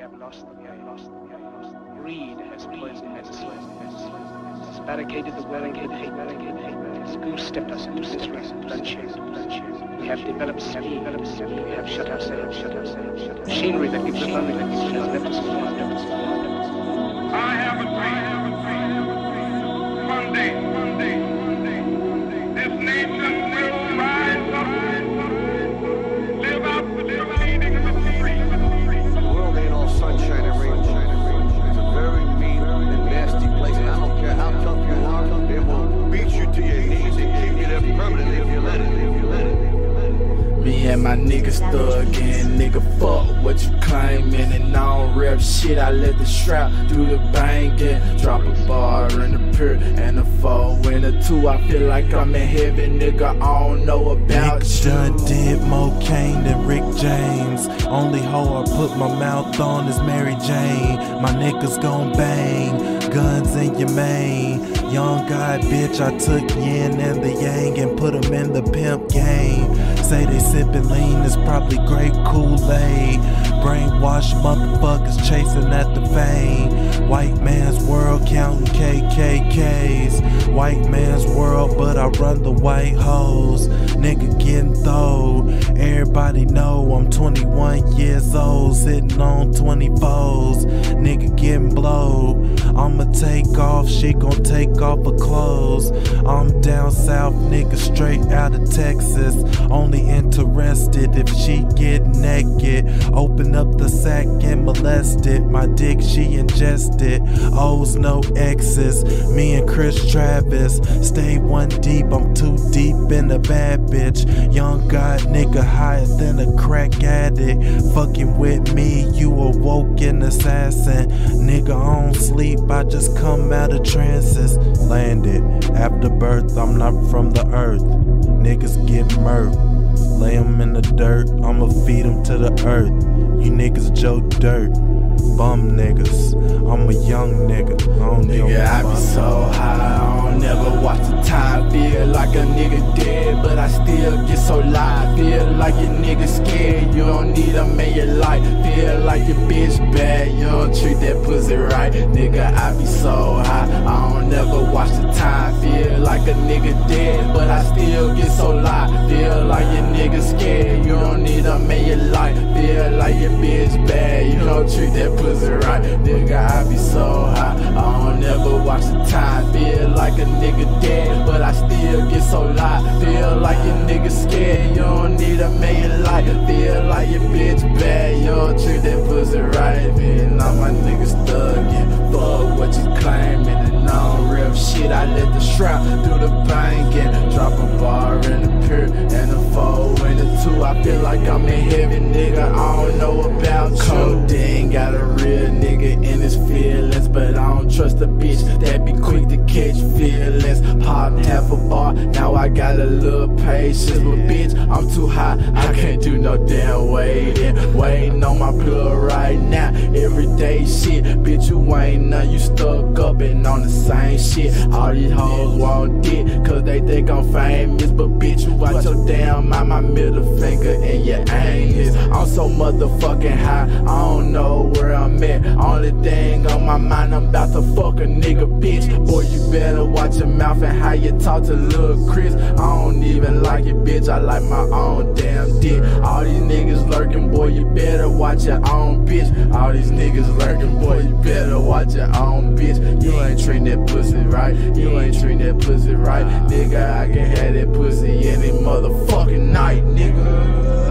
have lost the way. Greed has poisoned has has barricaded the way, hate, barricaded hate, has goose-stepped us into misery, bloodshed, bloodshed. We have developed seven, developed seven. We have shut ourselves, shut ourselves. Machinery that gives us money, that gives us left. I have a dream. Me and my niggas thuggin', nigga fuck what you claimin' And I don't rep shit, I let the strap do the bangin' Drop a bar in the pure and a four and a two I feel like I'm in heaven, nigga, I don't know about Nick you done did more Kane than Rick James. Only hoe I put my mouth on is Mary Jane. My niggas gon' bang, guns in your mane. Young guy, bitch, I took yin and the Say they sippin' lean, it's probably great Kool-Aid. Brainwashed motherfuckers chasing at the fame. White man's world counting KKKs. White man's world, but I run the white hoes. Nigga getting throwed. Everybody know I'm 21 years old, sitting on 24s. Nigga getting blowed. I'ma take off, she gon' take off her clothes. I'm down south, nigga, straight out of Texas. Only interested if she get naked. Open up the sack and molest it. My dick, she ingested. O's no X's. Me and Chris Travis stay one deep. I'm too deep in a bad bitch. Young god nigga higher than a crack addict. Fucking with me, you a woken assassin. Nigga, don't sleep, I just come out of trances. Landed after birth, I'm not from the earth. Niggas get murked. Lay 'em in the dirt, I'ma feed feed 'em to the earth. You niggas Joe Dirt. Bum niggas, I'm a young nigga. I don't Nigga, a I be so high, I don't never watch the time. Feel like a nigga dead, but I still get so live. Feel like your nigga scared, you don't need a in your life. Feel like your bitch bad, you don't treat that pussy right. Nigga, I be so high, I don't never watch the time. Feel like a nigga dead, but I still get so live. Feel like your nigga scared, that pussy right. Nigga, I be so high, I don't never watch the time. Feel like a nigga dead, but I still get so live. Feel like your nigga scared, you don't need a million life. Feel like your bitch bad, you treat that pussy right. Man, all my niggas thuggin', fuck what you claimin', and I don't rep shit. I let the strap do the bangin', drop a bar in the pure and a four and a two. I feel like I'm in heaven, nigga. I don't know trust a bitch that be quick to catch feelings. Pop half a bar, now I got a little patience, but bitch, I'm too high. I can't do no damn waiting. Waiting on my plug right now. Everyday shit, bitch, you ain't none. You stuck shit. All these hoes want dick, cause they think I'm famous. But bitch, you watch your damn mouth, my middle finger and your anus. I'm so motherfucking high, I don't know where I'm at. Only thing on my mind, I'm about to fuck a nigga, bitch. Boy, you better watch your mouth and how you talk to Lil' Chris. I don't even like it, bitch. I like my own damn dick. All these niggas lurking, boy, you better watch your own bitch. All these niggas lurking, boy, you better watch your own bitch. You ain't treating that pussy right. You ain't treat that pussy right. Nigga, I can have that pussy any motherfucking night, nigga.